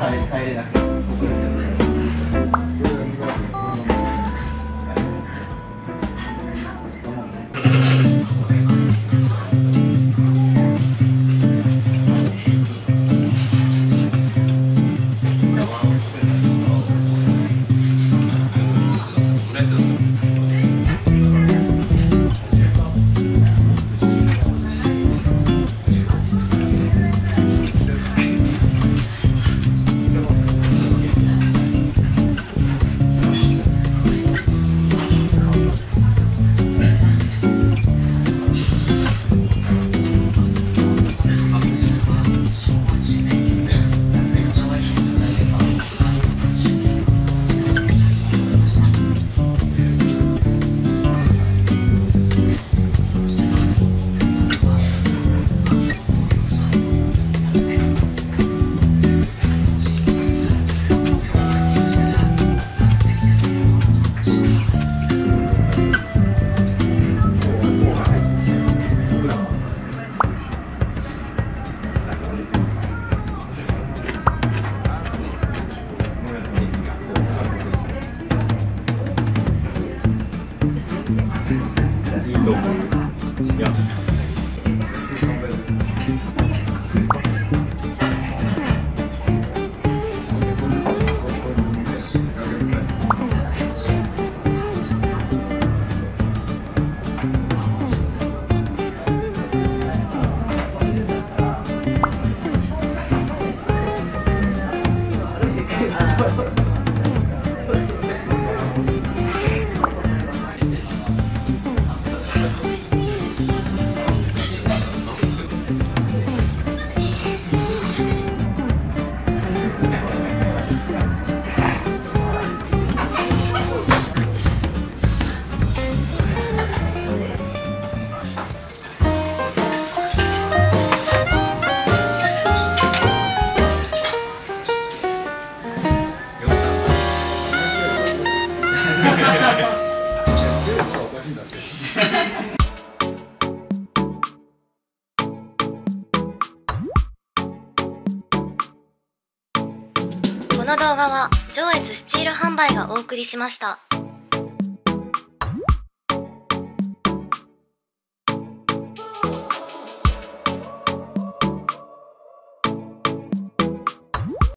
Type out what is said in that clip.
帰れなくて 이동 야 の動画は上越スチール販売がお送りしました。